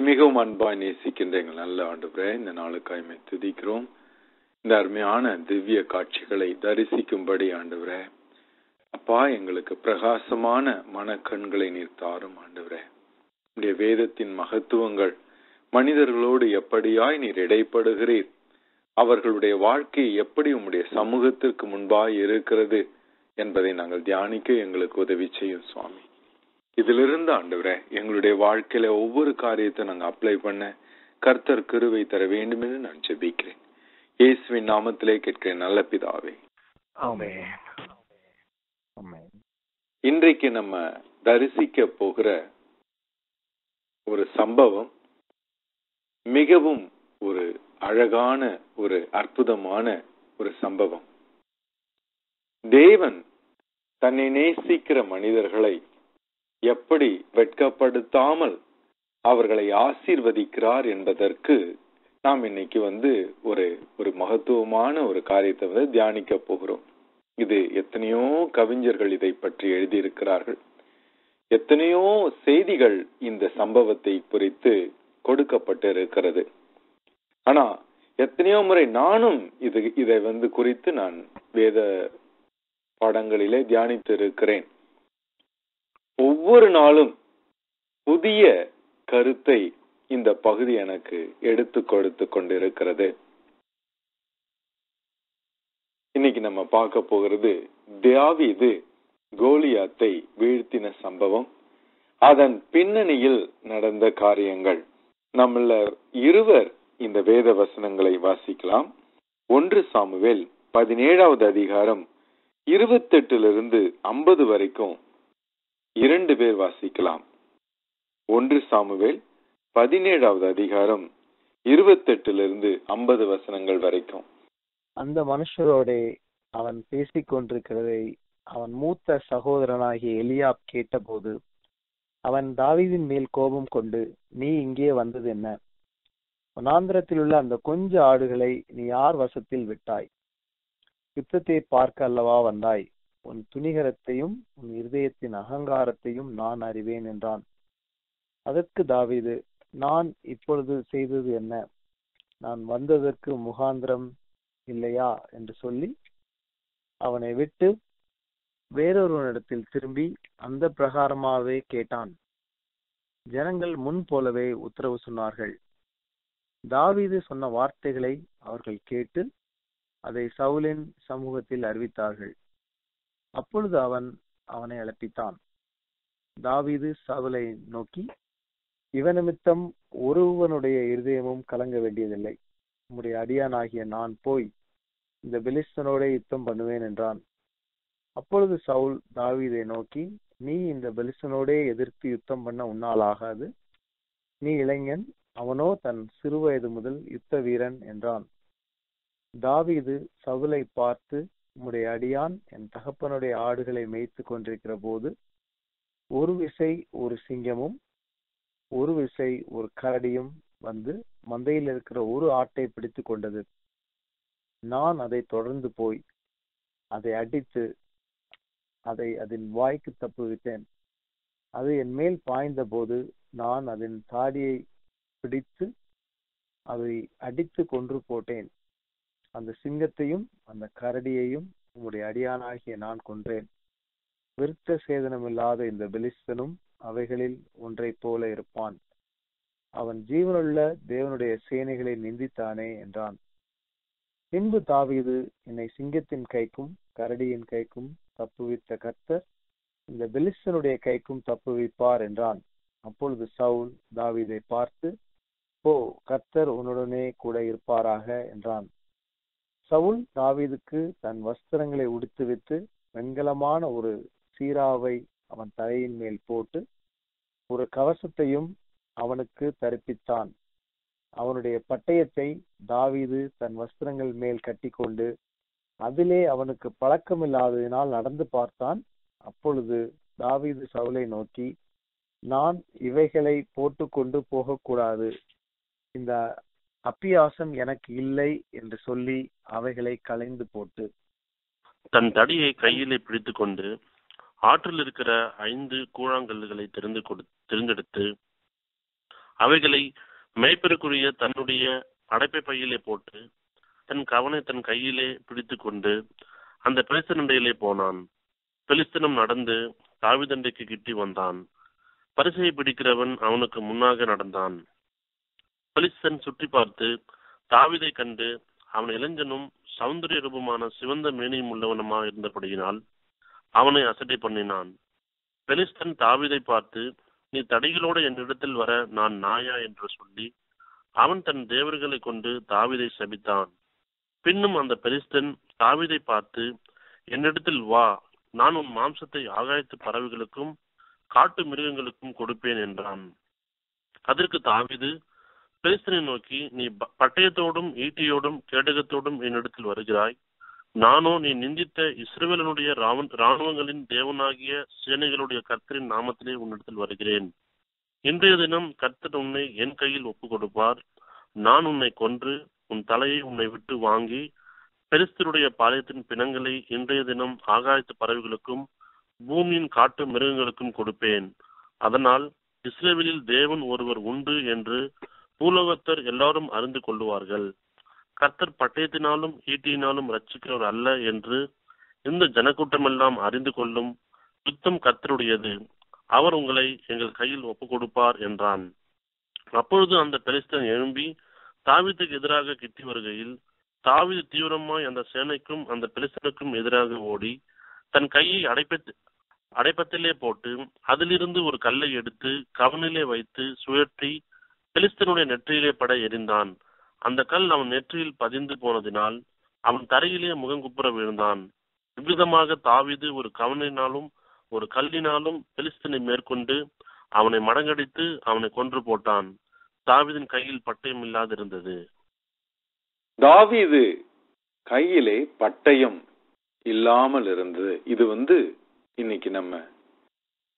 மிகவும் அன்பாய் நேசிக்கின்ற எங்கள் நல்ல ஆண்டவரே இந்த நாளுக்காய் துதிக்கிறோம். இந்த அருமையான திவ்ய காட்சிகளை தரிசிக்கும்படி ஆண்டவரே அப்பா எங்களுக்கு பிரகாசமான மனக்கண்களை நீர் தாரும் ஆண்டவரே. உடைய வேதத்தின் மகத்துவங்கள் மனிதர்களோடு எப்படியாய் நீர் இடைப்படுகிறீர்? அவர்களுடைய வாழ்க்கை எப்படி உம்முடைய சமூகத்திற்கு முன்பாய் இருக்கிறது என்பதை நாங்கள் தியானிக்க எங்களுக்கு உதவி செய்யும் சுவாமி. இதிலிருந்து ஆண்டவரே எங்களுடைய வாழ்க்கையில ஒவ்வொரு காரியத்தை நாங்க அப்ளை பண்ண கர்த்தர் கிருவை தர வேண்டும் என்று நான் ஜெபிக்கிறேன். இயேசுவின் நாமத்திலே கேட்கிறேன் நல்ல பிதாவே. இன்றைக்கு நம்ம தரிசிக்க போகிற ஒரு சம்பவம் மிகவும் ஒரு அழகான ஒரு அற்புதமான ஒரு சம்பவம். தேவன் தன்னை நேசிக்கிற மனிதர்களை எப்படி வெட்கப்படுத்தாமல் அவர்களை ஆசீர்வதிக்கிறார் என்பதற்கு நாம் இன்னைக்கு வந்து ஒரு ஒரு மகத்துவமான ஒரு காரியத்தை வந்து தியானிக்க போகிறோம். இது எத்தனையோ கவிஞர்கள் இதை பற்றி எழுதியிருக்கிறார்கள். எத்தனையோ செய்திகள் இந்த சம்பவத்தை குறித்து கொடுக்கப்பட்டு இருக்கிறது ஆனா எத்தனையோ முறை நானும் இது இதை வந்து குறித்து நான் வேத பாடங்களிலே தியானித்து இருக்கிறேன் ஒவ்வொரு நாளும் புதிய கருத்தை இந்த பகுதி எனக்கு எடுத்து கொடுத்து கொண்டிருக்கிறது. இன்னைக்கு நம்ம பார்க்க போகிறது தியாவிது கோலியாத்தை வீழ்த்தின சம்பவம். அதன் பின்னணியில் நடந்த காரியங்கள். நம்மள இருவர் இந்த வேத வசனங்களை வாசிக்கலாம். ஒன்று சாமுவேல் பதினேழாவது அதிகாரம் இருபத்தெட்டிலிருந்து ஐம்பது வரைக்கும் இரண்டு பேர் வாசிக்கலாம். ஒன்று சாமுவேல் பதினேழாவது அதிகாரம் இருபத்தெட்டிலிருந்து ஐம்பது வசனங்கள் வரைக்கும். அந்த மனுஷரோடே அவன் பேசிக் கொண்டிருக்கிறதை அவன் மூத்த சகோதரனாகிய எலியாப் கேட்டபோது அவன் தாவிதின் மேல் கோபம் கொண்டு நீ இங்கே வந்தது என்ன? வனாந்திரத்தில் உள்ள அந்த கொஞ்ச ஆடுகளை நீ யார் வசத்தில் விட்டாய்? யுத்தத்தை பார்க்க அல்லவா வந்தாய்? உன் துணிகரத்தையும் உன் இருதயத்தின் அகங்காரத்தையும் நான் அறிவேன் என்றான். அதற்கு தாவீது நான் இப்பொழுது செய்தது என்ன? நான் வந்ததற்கு முகாந்திரம் இல்லையா? என்று சொல்லி அவனை விட்டு வேறொருவனிடத்தில் திரும்பி அந்த பிரகாரமாகவே கேட்டான். ஜனங்கள் முன் போலவே உத்தரவு சொன்னார்கள். தாவீது சொன்ன வார்த்தைகளை அவர்கள் கேட்டு அதை சவுலின் சமூகத்தில் அறிவித்தார்கள். அப்பொழுது அவன் அவனை அழைப்பித்தான். தாவீது சவுலை நோக்கி இவனிமித்தம் ஒருவனுடைய இருதயமும் கலங்க வேண்டியதில்லை. உம்முடைய அடியானாகிய நான் போய் இந்த பெலிஸ்தனோட யுத்தம் பண்ணுவேன் என்றான். அப்பொழுது சவுல் தாவீதை நோக்கி நீ இந்த பெலிஸ்தனோடே எதிர்த்து யுத்தம் பண்ண உன்னால் ஆகாது. நீ இளைஞன் அவனோ தன் சிறுவயது முதல் யுத்த வீரன் என்றான். தாவீது சவுலை பார்த்து உம்முடைய அடியான் என் தகப்பனுடைய ஆடுகளை மேய்த்து கொண்டிருக்கிற போது ஒரு விசை ஒரு சிங்கமும் ஒரு விசை ஒரு கரடியும் வந்து மந்தையில் இருக்கிற ஒரு ஆட்டை பிடித்து கொண்டது. நான் அதை தொடர்ந்து போய் அதை அடித்து அதை அதன் வாய்க்கு தப்புவித்தேன். அது என் மேல் பாய்ந்த போது நான் அதன் தாடியை பிடித்து அதை அடித்து கொன்று போட்டேன். அந்த சிங்கத்தையும் அந்த கரடியையும் உம்முடைய அடியானாகிய நான் கொன்றேன். விருத்த சேதனமில்லாத இந்த பெலிஸ்தனும் அவைகளில் ஒன்றைப் போல இருப்பான். அவன் ஜீவனுள்ள தேவனுடைய சேனைகளை நிந்தித்தானே என்றான். பின்பு தாவீது என்னை சிங்கத்தின் கைக்கும் கரடியின் கைக்கும் தப்புவித்த கர்த்தர் இந்த பெலிஸ்தனுடைய கைக்கும் தப்புவிப்பார் என்றான். அப்பொழுது சவுல் தாவீதை பார்த்து போ கர்த்தர் உன்னுடனே கூட இருப்பாராக என்றான். சவுல் தாவீதுக்கு தன் வஸ்திரங்களை உடுத்துவித்து வெண்கலமான ஒரு சீராவை அவன் தலையின் மேல் போட்டு ஒரு கவசத்தையும் அவனுக்கு தரிப்பித்தான். அவனுடைய பட்டயத்தை தாவீது தன் வஸ்திரங்கள் மேல் கட்டிக்கொண்டு அதிலே அவனுக்கு பழக்கமில்லாததினால் நடந்து பார்த்தான். அப்பொழுது தாவீது சவுலை நோக்கி நான் இவைகளை போட்டுக்கொண்டு போகக்கூடாது. இந்த அப்பியாசம் எனக்கு இல்லை என்று சொல்லி அவைகளை களைந்து போட்டு தன் தடியை கையிலே பிடித்து கொண்டு ஆற்றில் இருக்கிற ஐந்து கூழாங்கல்லுகளை தெரிந்து கொடு தெரிந்தெடுத்து அவைகளை மேய்ப்பிற்குரிய தன்னுடைய அடைப்பை பையிலே போட்டு தன் கவனை தன் கையிலே பிடித்து கொண்டு அந்த பெலிஸ்தனிடையிலே போனான். பெலிஸ்தனம் நடந்து தாவிதண்டைக்கு கிட்டி வந்தான். பரிசையை பிடிக்கிறவன் அவனுக்கு முன்னாக நடந்தான். பெலிஸ்தன் சுற்றி பார்த்து தாவிதை கண்டு அவன் இளைஞனும் சௌந்தரிய ரூபமான சிவந்த மேனியும் உள்ளவனுமா இருந்தபடியினால் அவனை அசட்டை பண்ணினான். பெலிஸ்தன் தாவிதை பார்த்து நீ தடிகளோடு என்னிடத்தில் வர நான் நாயா என்று சொல்லி அவன் தன் தேவர்களை கொண்டு தாவிதை சபித்தான். பின்னும் அந்த பெலிஸ்தன் தாவிதை பார்த்து என்னிடத்தில் வா. நான் உன் மாம்சத்தை ஆகாயத்து பறவைகளுக்கும் காட்டு மிருகங்களுக்கும் கொடுப்பேன் என்றான். அதற்கு தாவிது பெலிஸ்தனை நோக்கி நீ பட்டயத்தோடும் ஈட்டியோடும் கேடகத்தோடும் என்னிடத்தில் வருகிறாய். நானோ நீ நிந்தித்த இஸ்ரேலனுடைய ராவன் இராணுவங்களின் தேவனாகிய சேனைகளுடைய கர்த்தரின் நாமத்திலே உன்னிடத்தில் வருகிறேன். இன்றைய தினம் கர்த்தர் உன்னை என் கையில் ஒப்பு கொடுப்பார் நான் உன்னை கொன்று உன் தலையை உன்னை விட்டு வாங்கி பெருஸ்தருடைய பாளையத்தின் பிணங்களை இன்றைய தினம் ஆகாயத்து பறவைகளுக்கும் பூமியின் காட்டு மிருகங்களுக்கும் கொடுப்பேன். அதனால் இஸ்ரேலில் தேவன் ஒருவர் உண்டு என்று பூலோகத்தர் எல்லாரும் அறிந்து கொள்ளுவார்கள். கர்த்தர் பட்டயத்தினாலும் ஈட்டியினாலும் ரட்சிக்கிறவர் அல்ல என்று இந்த ஜனக்கூட்டமெல்லாம் அறிந்து கொள்ளும் யுத்தம் கர்த்தருடையது. அவர் உங்களை எங்கள் கையில் ஒப்புக் கொடுப்பார் என்றான். அப்பொழுது அந்த பெலிஸ்தன் எழும்பி தாவித்துக்கு எதிராக கிட்டி வருகையில் தாவீது தீவிரமாய் அந்த சேனைக்கும் அந்த பெலிஸ்தனுக்கும் எதிராக ஓடி தன் கையை அடைப்பத்து அடைப்பத்திலே போட்டு அதிலிருந்து ஒரு கல்லை எடுத்து கவனிலே வைத்து சுழற்றி பெலிஸ்தனுடைய நெற்றியிலே பட எரிந்தான். அந்த கல் அவன் நெற்றியில் பதிந்து போனதினால் அவன் தரையிலே முகங்குப்புற விழுந்தான். இவ்விதமாக தாவிது ஒரு கவனினாலும் ஒரு கல்லினாலும் பெலிஸ்தனை மேற்கொண்டு அவனை மடங்கடித்து அவனை கொன்று போட்டான். தாவிதின் கையில் பட்டயம் இல்லாதிருந்தது. தாவீது கையிலே பட்டயம் இல்லாமல் இருந்தது. இது வந்து இன்னைக்கு நம்ம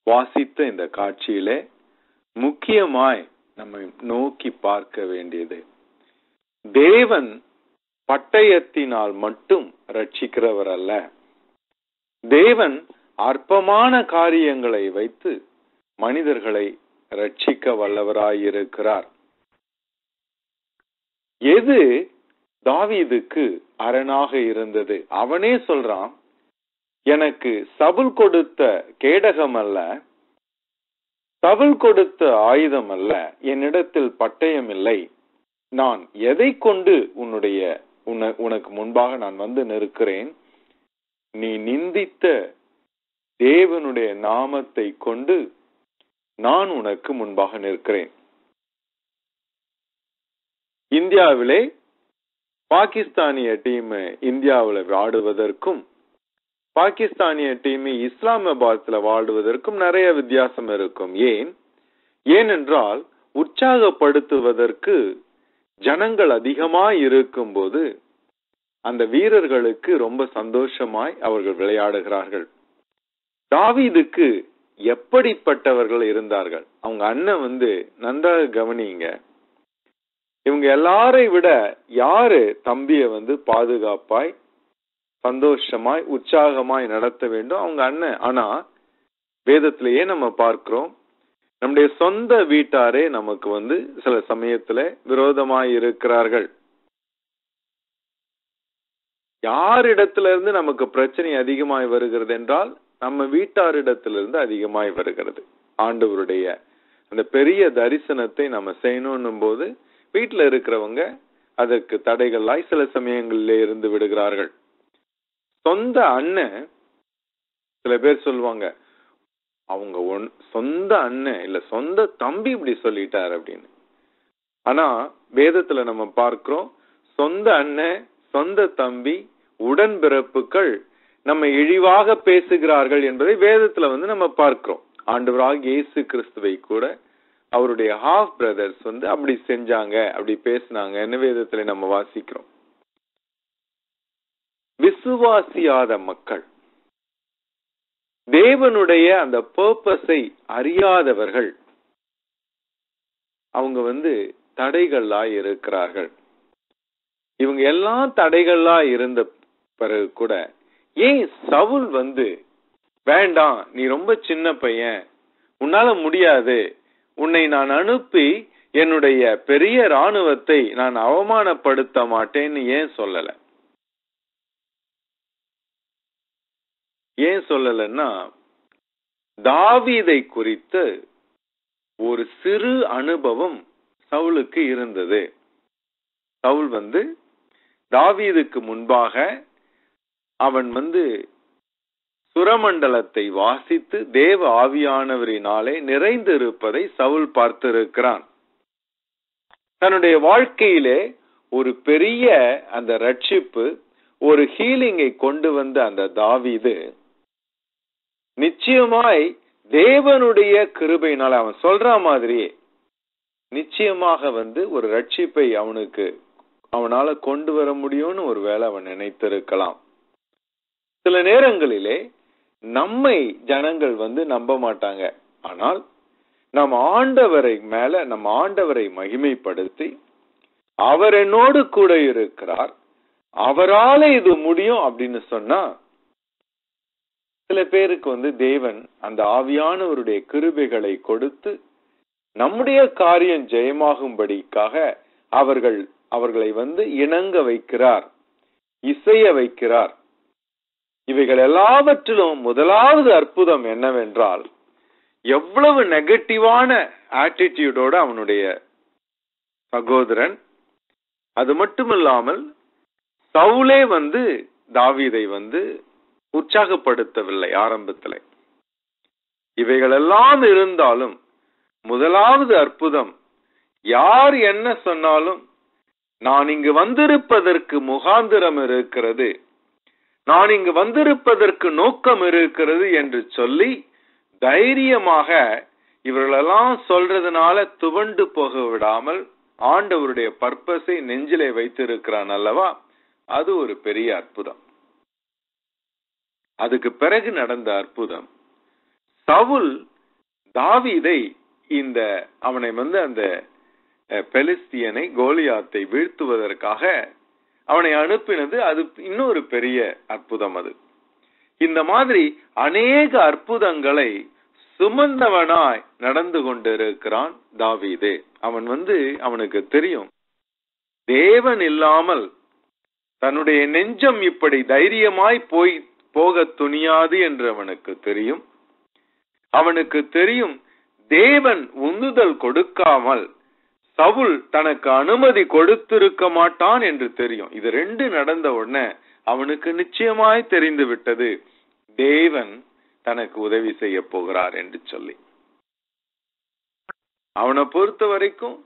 வாசித்த இந்த காட்சியிலே முக்கியமாய் நம்ம நோக்கி பார்க்க வேண்டியது. தேவன் பட்டயத்தினால் மட்டும் ரட்சிக்கிறவர் அல்ல. தேவன் அற்பமான காரியங்களை வைத்து மனிதர்களை ரட்சிக்க வல்லவராயிருக்கிறார். எது தாவீதுக்கு அரணாக இருந்தது? அவனே சொல்றான் எனக்கு சபுல் கொடுத்த கேடகம் அல்ல தவள் கொடுத்த ஆயுதம் அல்ல என்னிடத்தில் பட்டயம் இல்லை. நான் எதை கொண்டு உன்னுடைய உன- உனக்கு முன்பாக நான் வந்து நிற்கிறேன்? நீ நிந்தித்த தேவனுடைய நாமத்தை கொண்டு நான் உனக்கு முன்பாக நிற்கிறேன். இந்தியாவிலே பாகிஸ்தானிய டீம் இந்தியாவில் ஆடுவதற்கும் பாகிஸ்தானிய டீம் இஸ்லாமாபாத்ல வாடுவதற்கும் நிறைய வித்தியாசம் இருக்கும். ஏன்? ஏனென்றால் உற்சாகப்படுத்துவதற்கு ஜனங்கள் அதிகமாய் இருக்கும்போது அந்த வீரர்களுக்கு ரொம்ப சந்தோஷமாய் அவர்கள் விளையாடுகிறார்கள். தாவீதுக்கு எப்படிப்பட்டவர்கள் இருந்தார்கள்? அவங்க அண்ணன் வந்து நன்றாக கவனிங்க. இவங்க எல்லாரை விட யாரு தம்பிய வந்து பாதுகாப்பாய் சந்தோஷமாய் உற்சாகமாய் நடத்த வேண்டும். அவங்க அண்ணன். ஆனா வேதத்திலேயே நம்ம பார்க்கிறோம் நம்முடைய சொந்த வீட்டாரே நமக்கு வந்து சில சமயத்துல விரோதமாய் இருக்கிறார்கள். யாரிடத்துல இருந்து நமக்கு பிரச்சனை அதிகமாய் வருகிறது என்றால் நம்ம வீட்டாரிடத்திலிருந்து அதிகமாய் வருகிறது. ஆண்டவருடைய அந்த பெரிய தரிசனத்தை நம்ம செய்யணும் போது வீட்டில் இருக்கிறவங்க அதற்கு தடைகளாய் சில சமயங்களிலே இருந்து விடுகிறார்கள். சொந்த அண்ணன் சில பேர் சொல்லுவாங்க அவங்க ஒன் சொந்த அண்ணன் இல்ல சொந்த தம்பி இப்படி சொல்லிட்டார் அப்படின்னு. ஆனா வேதத்துல நம்ம பார்க்கிறோம் சொந்த அண்ணன் சொந்த தம்பி உடன்பிறப்புகள் நம்ம இழிவாக பேசுகிறார்கள் என்பதை வேதத்துல வந்து நம்ம பார்க்கிறோம். ஆண்டவராக இயேசு கிறிஸ்துவை கூட அவருடைய ஹாஃப் பிரதர்ஸ் வந்து அப்படி செஞ்சாங்க அப்படி பேசினாங்கன்னு வேதத்துல நம்ம வாசிக்கிறோம். விசுவாசியாத மக்கள். தேவனுடைய அந்த பர்பஸை அறியாதவர்கள் அவங்க வந்து தடைகளா இருக்கிறார்கள். இவங்க எல்லாம் தடைகளா இருந்த பிறகு கூட ஏன் சவுல் வந்து வேண்டாம் நீ ரொம்ப சின்ன பையன் உன்னால முடியாது உன்னை நான் அனுப்பி என்னுடைய பெரிய ராணுவத்தை நான் அவமானப்படுத்த மாட்டேன்னு ஏன் சொல்லலை? ஏன் சொல்லலன்னா தாவீதை குறித்து ஒரு சிறு அனுபவம் சவுலுக்கு இருந்தது. சவுல் வந்து தாவீதுக்கு முன்பாக அவன் வந்து சுரமண்டலத்தை வாசித்து தேவ ஆவியானவரினாலே நிறைந்திருப்பதை சவுல் பார்த்திருக்கிறான். தன்னுடைய வாழ்க்கையிலே ஒரு பெரிய அந்த ரட்சிப்பு ஒரு ஹீலிங்கை கொண்டு வந்த அந்த தாவீது நிச்சயமாய் தேவனுடைய கிருபையினால அவன் சொல்ற மாதிரியே நிச்சயமாக வந்து ஒரு ரட்சிப்பை அவனுக்கு அவனால கொண்டு வர முடியும்னு ஒரு வேலை அவன் நினைத்திருக்கலாம். சில நேரங்களிலே நம்மை ஜனங்கள் வந்து நம்ப மாட்டாங்க. ஆனால் நம் ஆண்டவரை மேல நம் ஆண்டவரை மகிமைப்படுத்தி அவர் என்னோடு கூட இருக்கிறார். அவரால இது முடியும் அப்படின்னு சொன்னா சில பேருக்கு வந்து தேவன் அந்த ஆவியானவருடைய கிருபைகளை கொடுத்து நம்முடைய காரியம் ஜெயமாகும்படிக்காக அவர்கள் அவர்களை வந்து இணங்க வைக்கிறார் இசைய வைக்கிறார். இவைகள் எல்லாவற்றிலும் முதலாவது அற்புதம் என்னவென்றால் எவ்வளவு நெகட்டிவான ஆட்டிடியூடோட அவனுடைய சகோதரன் அது மட்டுமில்லாமல் சவுலே வந்து தாவீதை வந்து உற்சாகப்படுத்தவில்லை ஆரம்பத்தில். இவைகளெல்லாம் இருந்தாலும் முதலாவது அற்புதம் யார் என்ன சொன்னாலும் நான் இங்கு வந்திருப்பதற்கு முகாந்திரம் இருக்கிறது. நான் இங்கு வந்திருப்பதற்கு நோக்கம் இருக்கிறது என்று சொல்லி தைரியமாக இவர்களெல்லாம் சொல்றதுனால துவண்டு போக விடாமல் ஆண்டவருடைய பர்பஸை நெஞ்சிலே வைத்திருக்கிறான் அல்லவா? அது ஒரு பெரிய அற்புதம். அதுக்கு பிறகு நடந்த அற்புதம். சவுல் தாவிதை இந்த அவனை வந்து அந்த பெலிஸ்தியனை கோலியாத்தை வீழ்த்துவதற்காக அவனை அனுப்பினது அது இன்னொரு பெரிய அற்புதம் அது. இந்த மாதிரி அநேக அற்புதங்களை சுமந்தவனாய் நடந்து கொண்டிருக்கிறான் தாவீது. அவன் வந்து அவனுக்கு தெரியும். தேவன் இல்லாமல் தன்னுடைய நெஞ்சம் இப்படி தைரியமாய் போய் போக துணியாது என்று அவனுக்கு தெரியும். அவனுக்கு தெரியும் தேவன் உந்துதல் கொடுக்காமல் சவுல் தனக்கு அனுமதி கொடுத்திருக்க மாட்டான் என்று தெரியும். இது ரெண்டு நடந்த உடனே அவனுக்கு நிச்சயமாய் தெரிந்து விட்டது. தேவன் தனக்கு உதவி செய்ய போகிறார் என்று சொல்லி. அவனை பொறுத்த வரைக்கும்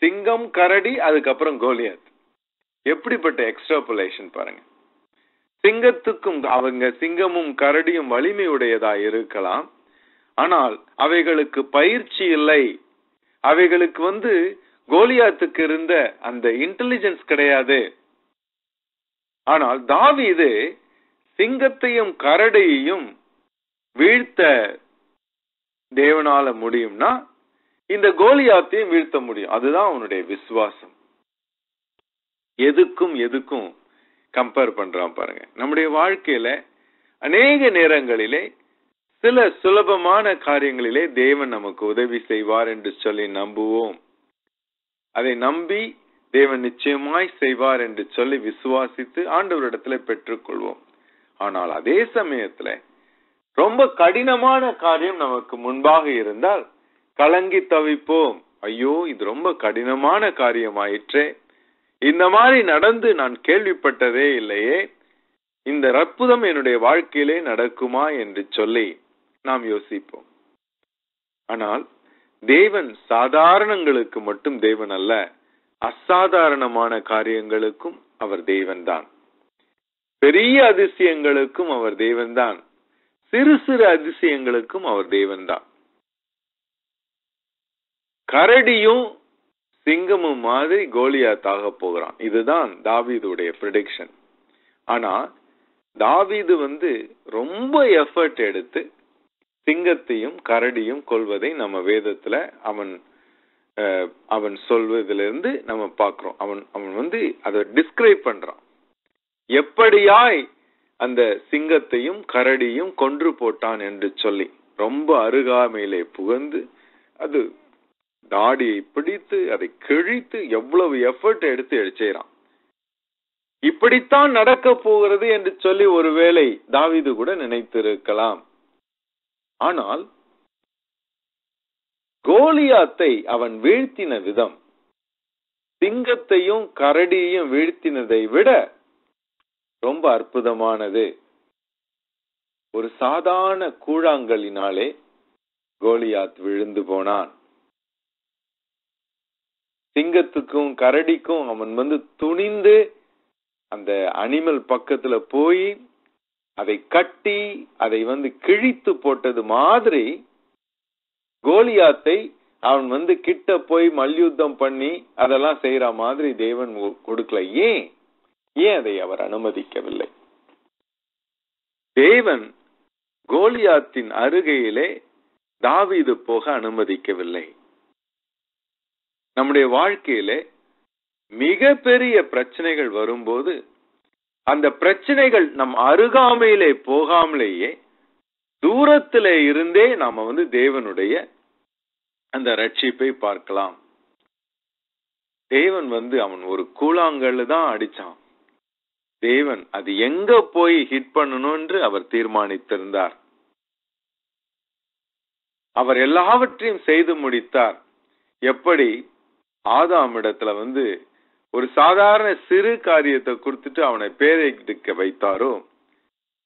சிங்கம் கரடி அதுக்கப்புறம் கோலியாத். எப்படிப்பட்ட எக்ஸ்ட்ராபுலேஷன் பாருங்க. சிங்கத்துக்கும் அவங்க சிங்கமும் கரடியும் வலிமையுடையதா இருக்கலாம். ஆனால் அவைகளுக்கு பயிற்சி இல்லை. அவைகளுக்கு வந்து கோலியாத்துக்கு இருந்த அந்த இன்டெலிஜென்ஸ் கிடையாது. ஆனால் தாவிது சிங்கத்தையும் கரடியையும் வீழ்த்த தேவனால முடியும்னா இந்த கோலியாத்தையும் வீழ்த்த முடியும். அதுதான் அவனுடைய விசுவாசம். எதுக்கும் எதுக்கும் கம்பேர் பண்றான் பாருங்க. நம்முடைய வாழ்க்கையில அநேக நேரங்களிலே சில சுலபமான காரியங்களிலே தேவன் நமக்கு உதவி செய்வார் என்று சொல்லி நம்புவோம். அதை நம்பி தேவன் நிச்சயமாய் செய்வார் என்று சொல்லி விசுவாசித்து ஆண்டவரிடத்துல பெற்றுக்கொள்வோம். ஆனால் அதே சமயத்துல ரொம்ப கடினமான காரியம் நமக்கு முன்பாக இருந்தால் கலங்கி தவிப்போம். ஐயோ இது ரொம்ப கடினமான காரியம் ஆயிற்றே இந்த மாதிரி நடந்து நான் கேள்விப்பட்டதே இல்லையே. இந்த அற்புதம் என்னுடைய வாழ்க்கையிலே நடக்குமா என்று சொல்லி நாம் யோசிப்போம். ஆனால் தேவன் சாதாரணங்களுக்கு மட்டும் தேவன் அல்ல அசாதாரணமான காரியங்களுக்கும் அவர் தேவன்தான். பெரிய அதிசயங்களுக்கும் அவர் தேவன்தான். சிறு சிறு அதிசயங்களுக்கும் அவர் தேவன்தான். கரடியும் சிங்கமும் மாதிரி கோலியாத்தாக போகிறான். இதுதான் தாவீதுடைய ப்ரிடிக்ஷன் ஆனா தாவீது வந்து ரொம்ப எஃபர்ட் எடுத்து சிங்கத்தையும் கரடியும் கொள்வதை நம்ம வேதத்துல அவன் அஹ், அவன் சொல்வதிலிருந்து நம்ம பார்க்குறோம். அவன் அவன் வந்து அதை டிஸ்கிரைப் பண்றான். எப்படியாய் அந்த சிங்கத்தையும் கரடியும் கொன்று போட்டான் என்று சொல்லி ரொம்ப அருகாமையிலே புகுந்து அது தாடியை பிடித்து அதை கிழித்து எவ்வளவு எஃபர்ட் எடுத்து செய்யறான் இப்படித்தான் நடக்க போகிறது என்று சொல்லி ஒருவேளை தாவிது கூட நினைத்திருக்கலாம். ஆனால் கோலியாத்தை அவன் வீழ்த்தின விதம் சிங்கத்தையும் கரடியையும் வீழ்த்தினதை விட ரொம்ப அற்புதமானது. ஒரு சாதாரண கூழாங்கலினாலே கோலியாத் விழுந்து போனான். சிங்கத்துக்கும் கரடிக்கும் அவன் வந்து துணிந்து அந்த அனிமல் பக்கத்துல போய் அதை கட்டி அதை வந்து கிழித்து போட்டது மாதிரி கோலியாத்தை அவன் வந்து கிட்ட போய் மல்யுத்தம் பண்ணி அதெல்லாம் செய்யற மாதிரி தேவன் கொடுக்கல. ஏன்? ஏன் அதை அவர் அனுமதிக்கவில்லை? தேவன் கோலியாத்தின் அருகையிலே தாவீது போக அனுமதிக்கவில்லை. நம்முடைய வாழ்க்கையிலே மிக பெரிய பிரச்சனைகள் வரும்போது அந்த பிரச்சனைகள் நம் அருகாமையிலே போகாமலேயே தூரத்திலே இருந்தே நாம வந்து தேவனுடைய அந்த ரட்சிப்பை பார்க்கலாம். தேவன் வந்து அவன் ஒரு கூழாங்கல்லு தான் அடிச்சான். தேவன் அது எங்க போய் ஹிட் பண்ணணும் என்று அவர் தீர்மானித்திருந்தார். அவர் எல்லாவற்றையும் செய்து முடித்தார். எப்படி? ஆதாம் இடத்துல வந்து ஒரு சாதாரண சிறு காரியத்தை கொடுத்துட்டு அவனை பேரெடுக்க வைத்தாரோ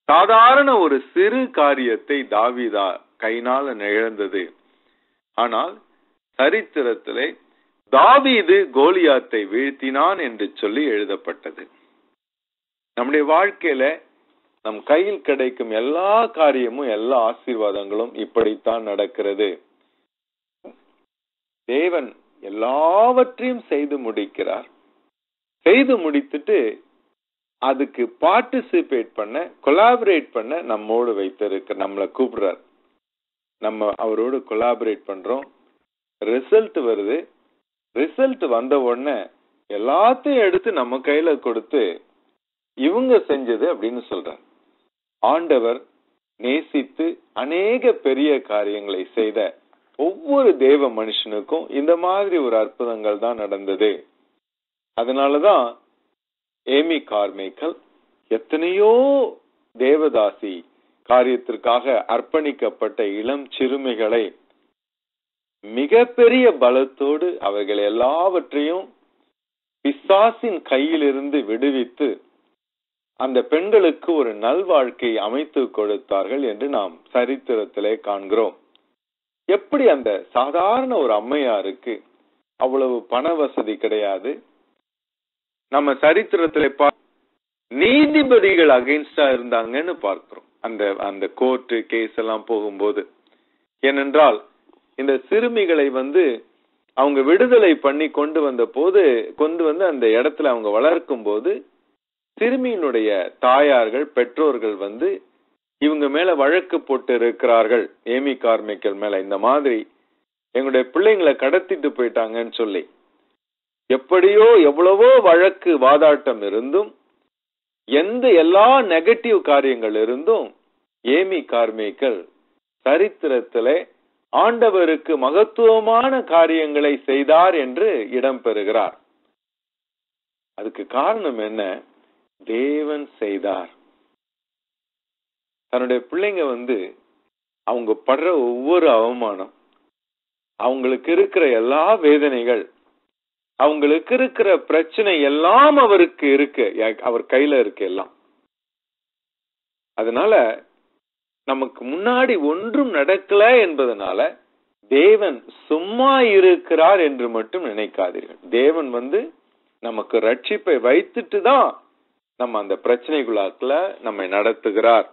சாதாரண ஒரு சிறு காரியத்தை தாவிதா கைனால நிகழ்ந்தது ஆனால் சரித்திரத்திலே தாவீது கோலியாத்தை வீழ்த்தினான் என்று சொல்லி எழுதப்பட்டது. நம்முடைய வாழ்க்கையில நம் கையில் கிடைக்கும் எல்லா காரியமும் எல்லா ஆசீர்வாதங்களும் இப்படித்தான் நடக்கிறது. தேவன் எல்லாவற்றையும் செய்து முடிக்கிறார். செய்து முடித்துட்டு அதுக்கு பார்ட்டிசிபேட் பண்ண கொலாபரேட் பண்ண நம்மோடு வைத்திருக்க நம்மளை கூப்பிடுறார். நம்ம அவரோடு கொலாபரேட் பண்றோம். ரிசல்ட் வருது. ரிசல்ட் வந்த உடனே எல்லாத்தையும் எடுத்து நம்ம கையில கொடுத்து இவங்க செஞ்சது அப்படின்னு சொல்றார். ஆண்டவர் நேசித்து அநேக பெரிய காரியங்களை செய்த ஒவ்வொரு தேவ மனுஷனுக்கும் இந்த மாதிரி ஒரு அற்புதங்கள் தான் நடந்தது. அதனாலதான் ஏமி கார்மேக்கல் எத்தனையோ தேவதாசி காரியத்திற்காக அர்ப்பணிக்கப்பட்ட இளம் சிறுமிகளை மிகப்பெரிய பலத்தோடு அவர்கள் எல்லாவற்றையும் பிசாசின் கையிலிருந்து விடுவித்து அந்த பெண்களுக்கு ஒரு நல்வாழ்க்கை அமைத்து கொடுத்தார்கள் என்று நாம் சரித்திரத்திலே காண்கிறோம். எப்படி அந்த சாதாரண ஒரு அம்மையாருக்கு அவ்வளவு பண வசதி கிடையாது? நம்ம சரித்திரத்தில் பா நீதிபதிகள் அகைன்ஸ்டா இருந்தாங்கன்னு பார்க்கிறோம். அந்த அந்த கோர்ட்டு கேஸ் எல்லாம் போகும்போது. ஏனென்றால் இந்த சிறுமிகளை வந்து அவங்க விடுதலை பண்ணி கொண்டு வந்த போது கொண்டு வந்து அந்த இடத்துல அவங்க வளர்க்கும் போது சிறுமியினுடைய தாயார்கள் பெற்றோர்கள் வந்து இவங்க மேல வழக்கு போட்டு இருக்கிறார்கள் ஏமி கார்மிக்கல் மேல. இந்த மாதிரி எங்களுடைய பிள்ளைங்களை கடத்திட்டு போயிட்டாங்கன்னு சொல்லி. எப்படியோ எவ்வளவோ வழக்கு வாதாட்டம் இருந்தும் எந்த எல்லா நெகட்டிவ் காரியங்கள் இருந்தும் ஏமி கார்மேக்கல் சரித்திரத்திலே ஆண்டவருக்கு மகத்துவமான காரியங்களை செய்தார் என்று இடம் பெறுகிறார். அதுக்கு காரணம் என்ன? தேவன் செய்தார். தன்னுடைய பிள்ளைங்க வந்து அவங்க படுற ஒவ்வொரு அவமானம் அவங்களுக்கு இருக்கிற எல்லா வேதனைகள் அவங்களுக்கு இருக்கிற பிரச்சனை எல்லாம் அவருக்கு இருக்கு அவர் கையில இருக்கு எல்லாம். அதனால நமக்கு முன்னாடி ஒன்றும் நடக்கல என்பதனால தேவன் சும்மா இருக்கிறார் என்று மட்டும் நினைக்காதீர்கள். தேவன் வந்து நமக்கு ரட்சிப்பை வைத்துட்டு தான் நம்ம அந்த பிரச்சனைக்குள்ளாக்குல நம்மை நடத்துகிறார்.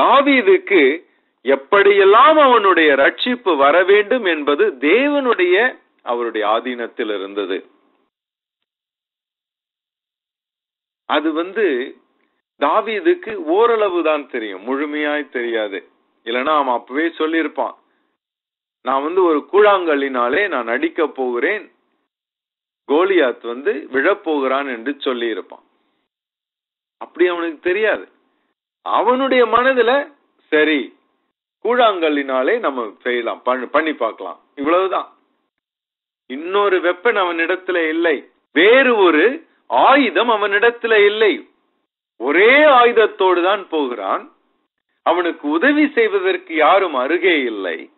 தாவீதுக்கு எப்படியெல்லாம் அவனுடைய ரட்சிப்பு வர வேண்டும் என்பது தேவனுடைய அவருடைய ஆதீனத்தில் இருந்தது. அது வந்து தாவீதுக்கு ஓரளவு தான் தெரியும் முழுமையாய் தெரியாது. இல்லைன்னா அவன் அப்பவே சொல்லியிருப்பான் நான் வந்து ஒரு கூழாங்கல்லினாலே நான் நடிக்க போகிறேன் கோலியாத் வந்து விழப்போகிறான் என்று சொல்லியிருப்பான். அப்படி அவனுக்கு தெரியாது. அவனுடைய மனதுல சரி கூழாங்கல்லினாலே நம்ம செய்யலாம் பண்ணி- பண்ணி பார்க்கலாம். இவ்வளவுதான். இன்னொரு வெப்பன் அவனிடத்துல இல்லை. வேறு ஒரு ஆயுதம் அவனிடத்துல இல்லை. ஒரே ஆயுதத்தோடு தான் போகிறான். அவனுக்கு உதவி செய்வதற்கு யாரும் அருகே இல்லை.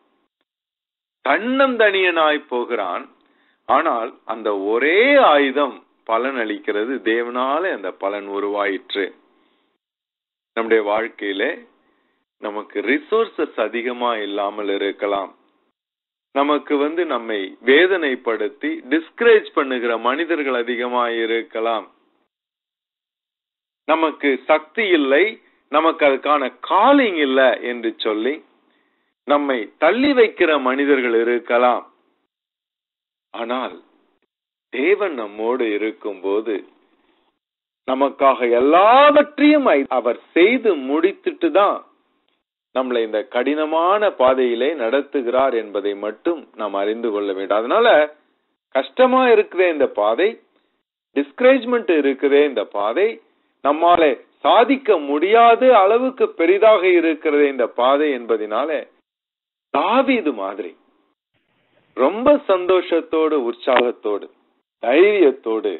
தன்னந்தனியனாய் போகிறான். ஆனால் அந்த ஒரே ஆயுதம் பலன் அளிக்கிறது தேவனாலே அந்த பலன் உருவாயிற்று. நம்முடைய வாழ்க்கையில நமக்கு ரிசோர்சஸ் அதிகமா இல்லாமல் இருக்கலாம். நமக்கு வந்து நம்மை வேதனைப்படுத்தி டிஸ்கரேஜ் பண்ணுகிற மனிதர்கள் அதிகமா இருக்கலாம். நமக்கு சக்தி இல்லை நமக்கு அதுக்கான காலிங் இல்லை என்று சொல்லி நம்மை தள்ளி வைக்கிற மனிதர்கள் இருக்கலாம். ஆனால் தேவன் நம்மோடு இருக்கும்போது நமக்காக எல்லாவற்றையும் அவர் செய்து முடித்துட்டு தான் நம்மளை இந்த கடினமான பாதையிலே நடத்துகிறார் என்பதை மட்டும் நாம் அறிந்து கொள்ள வேண்டும். அதனால கஷ்டமா இருக்குதே இந்த பாதை டிஸ்கரேஜ்மெண்ட் இருக்குதே இந்த பாதை நம்மாலே சாதிக்க முடியாத அளவுக்கு பெரிதாக இருக்கிறதே இந்த பாதை என்பதினால தாவீது மாதிரி ரொம்ப சந்தோஷத்தோடு உற்சாகத்தோடு தைரியத்தோடு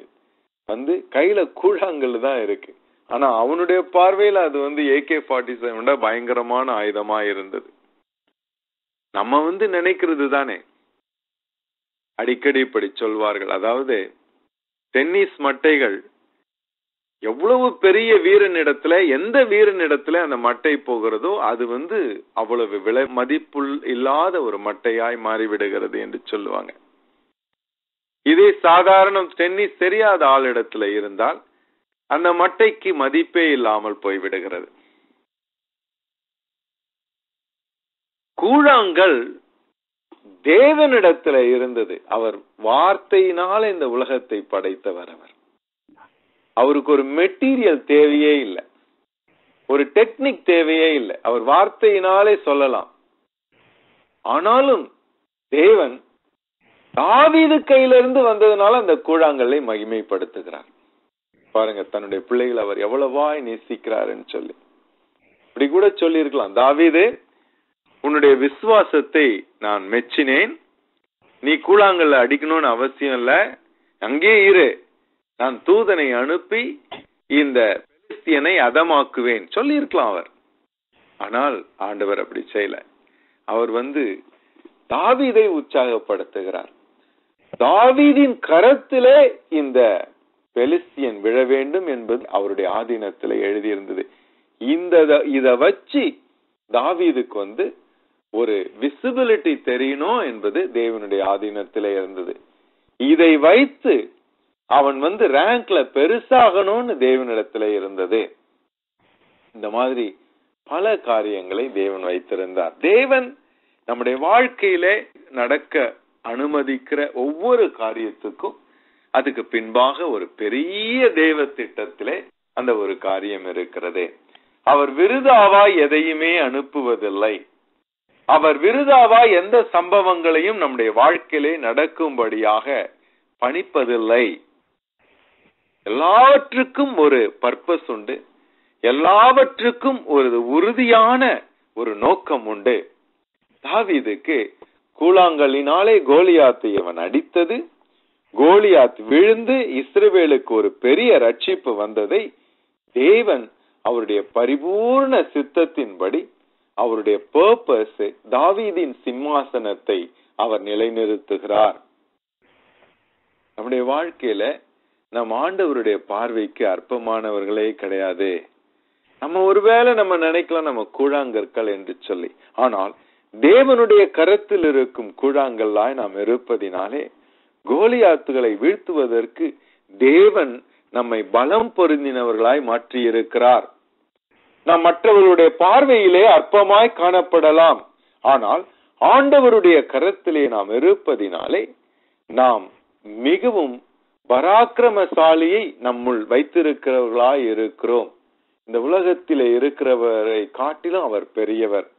வந்து கையில கூழாங்கல் தான் இருக்கு. ஆனா அவனுடைய பார்வையில அது வந்து ஏகே ஃபார்ட்டி செவன் பயங்கரமான ஆயுதமா இருந்தது. நம்ம வந்து நினைக்கிறது தானே. அடிக்கடி இப்படி சொல்வார்கள். அதாவது டென்னிஸ் மட்டைகள் எவ்வளவு பெரிய வீரனிடத்துல எந்த வீரனிடத்துல அந்த மட்டை போகிறதோ அது வந்து அவ்வளவு விலை மதிப்புள் இல்லாத ஒரு மட்டையாய் மாறிவிடுகிறது என்று சொல்லுவாங்க. இதே சாதாரண டென்னிஸ் தெரியாத ஆளிடத்துல இருந்தால் அந்த மட்டைக்கு மதிப்பே இல்லாமல் போய்விடுகிறது. கூழாங்கல் தேவனிடத்துல இருந்தது. அவர் வார்த்தையினால இந்த உலகத்தை படைத்தவர் அவர். அவருக்கு ஒரு மெட்டீரியல் தேவையே இல்லை. ஒரு டெக்னிக் தேவையே இல்லை. அவர் வார்த்தையினாலே சொல்லலாம். ஆனாலும் தேவன் தாவீது கையிலிருந்து வந்ததுனால அந்த கூழாங்கல்லை மகிமைப்படுத்துகிறார். பாருங்க தன்னுடைய பிள்ளைகள் அவர் எவ்வளவாய் நேசிக்கிறாருன்னு சொல்லி. இப்படி கூட சொல்லியிருக்கலாம். தாவீது உன்னுடைய விசுவாசத்தை நான் மெச்சினேன். நீ கூழாங்கல்ல அடிக்கணும்னு அவசியம் இல்ல. அங்கே இரு. நான் தூதனை அனுப்பி இந்த பெலிஸ்தியனை அதமாக்குவேன். சொல்லியிருக்கலாம் அவர். ஆனால் ஆண்டவர் அப்படி செய்யல. அவர் வந்து தாவீதை உற்சாகப்படுத்துகிறார். தாவீதின் கரத்திலே இந்த பெலிஸ்தியன் விழ வேண்டும் என்பது அவருடைய ஆதீனத்தில் எழுதியிருந்தது. இந்த இத வச்சு தாவீதுக்கு வந்து ஒரு விசிபிலிட்டி தெரியணும் என்பது தேவனுடைய ஆதீனத்திலே இருந்தது. இதை வைத்து அவன் வந்து ரேங்க்ல பெருசாகணும்னு தேவனிடத்துல இருந்தது. இந்த மாதிரி பல காரியங்களை தேவன் வைத்திருந்தார். தேவன் நம்முடைய வாழ்க்கையிலே நடக்க அனுமதிக்கிற ஒவ்வொரு காரியத்துக்கும் அதுக்கு பின்பாக ஒரு பெரிய தேவ திட்டத்திலே அந்த ஒரு காரியம் இருக்கிறது. அவர் விருதாவா எதையுமே அனுப்புவதில்லை. அவர் விருதாவா எந்த சம்பவங்களையும் நம்முடைய வாழ்க்கையிலே நடக்கும்படியாக பணிப்பதில்லை. எல்லாவற்றுக்கும் ஒரு பர்பஸ் உண்டு. எல்லாவற்றுக்கும் ஒரு உறுதியான ஒரு நோக்கம் உண்டு. தாவிதுக்கு கூழாங்கல்லினாலே கோலியாத்தை அவன் அடித்தது. கோலியாத் விழுந்து இஸ்ரவேலுக்கு ஒரு பெரிய ரட்சிப்பு வந்ததை தேவன் அவருடைய பரிபூர்ண சித்தத்தின்படி அவருடைய பர்பஸ் தாவீதின் சிம்மாசனத்தை அவர் நிலைநிறுத்துகிறார். நம்முடைய வாழ்க்கையில நம் ஆண்டவருடைய பார்வைக்கு அற்பமானவர்களே கிடையாது. நம்ம ஒருவேளை நம்ம நினைக்கலாம் நம்ம கூழாங்கற்கள் என்று சொல்லி ஆனால் தேவனுடைய கரத்தில் இருக்கும் கூழாங்கல்லாய் நாம் இருப்பதினாலே கோலியாத்துகளை வீழ்த்துவதற்கு தேவன் நம்மை பலம் பொருந்தினவர்களாய் மாற்றியிருக்கிறார். நாம் மற்றவர்களுடைய பார்வையிலே அற்பமாய் காணப்படலாம். ஆனால் ஆண்டவருடைய கரத்திலே நாம் இருப்பதினாலே நாம் மிகவும் பராக்கிரமசாலியை நம்முள் வைத்திருக்கிறவர்களாய் இருக்கிறோம். இந்த உலகத்திலே இருக்கிறவரை காட்டிலும் அவர் பெரியவர்.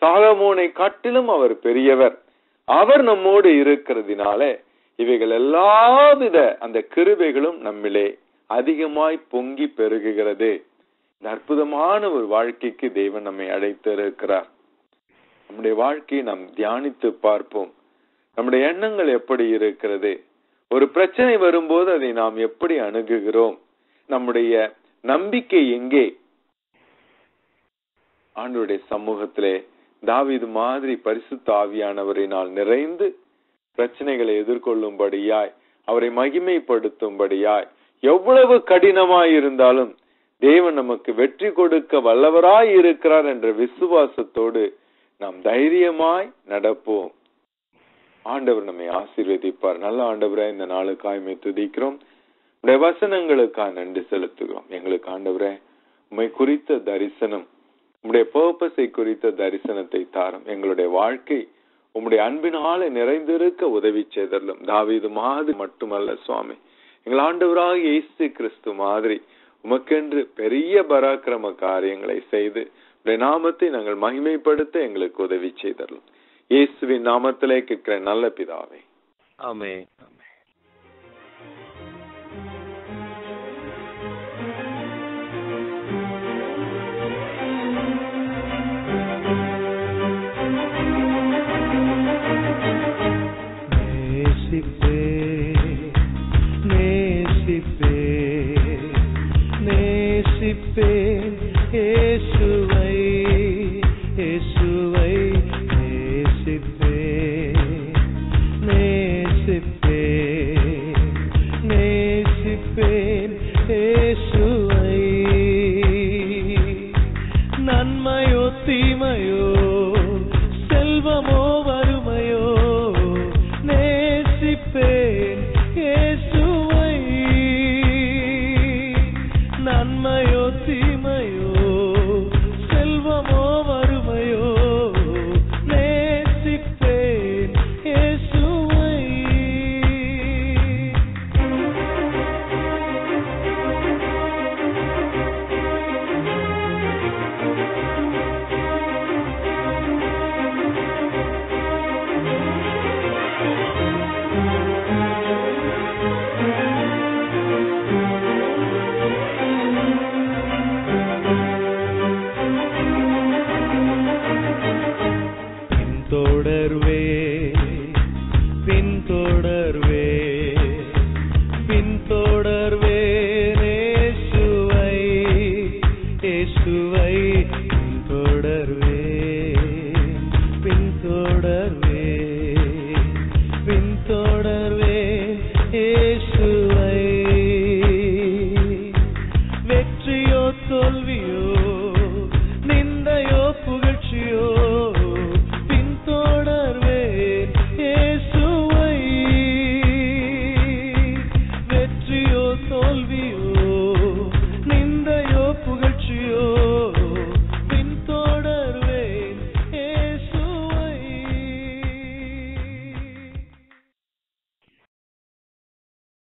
சாலமோனை காட்டிலும் அவர் பெரியவர். அவர் நம்மோடு இருக்கிறதுனாலே இவைகள் எல்லாவித அந்த கிருபைகளும் நம்மிலே அதிகமாய் பொங்கி பெருகுகிறது. இந்த அற்புதமான ஒரு வாழ்க்கைக்கு தெய்வன் நம்மை அழைத்திருக்கிறார். நம்முடைய வாழ்க்கையை நாம் தியானித்து பார்ப்போம். நம்முடைய எண்ணங்கள் எப்படி இருக்கிறது? ஒரு பிரச்சனை வரும்போது அதை நாம் எப்படி அணுகுகிறோம்? நம்முடைய நம்பிக்கை எங்கே? ஆண்டுடைய சமூகத்திலே தாவிது மாதிரி பரிசுத்த ஆவியானவரினால் நிறைந்து பிரச்சனைகளை எதிர்கொள்ளும்படியாய் அவரை மகிமைப்படுத்தும்படியாய் எவ்வளவு கடினமாய் இருந்தாலும் தேவன் நமக்கு வெற்றி கொடுக்க வல்லவராய் இருக்கிறார் என்ற விசுவாசத்தோடு நாம் தைரியமாய் நடப்போம். ஆண்டவர் நம்மை ஆசீர்வதிப்பார். நல்ல ஆண்டவரை இந்த நாளுக்காய்மை துதிக்கிறோம். உடைய வசனங்களுக்காக நன்றி செலுத்துகிறோம். எங்களுக்கு ஆண்டவரை உண்மை குறித்த தரிசனம் உம்முடைய பர்பஸை குறித்த தரிசனத்தை தாரும். எங்களுடைய வாழ்க்கை உம்முடைய அன்பினாலே நிறைந்திருக்க உதவி செய்தரலும் தாவீது மாதிரி மட்டுமல்ல சுவாமி. எங்கள் ஆண்டவராக இயேசு கிறிஸ்து மாதிரி உமக்கென்று பெரிய பராக்கிரம காரியங்களை செய்து உடைய நாமத்தை நாங்கள் மகிமைப்படுத்த எங்களுக்கு உதவி செய்தரலும் இயேசுவின் நாமத்திலே கேட்கிற நல்ல பிதாவே. ஆமே wish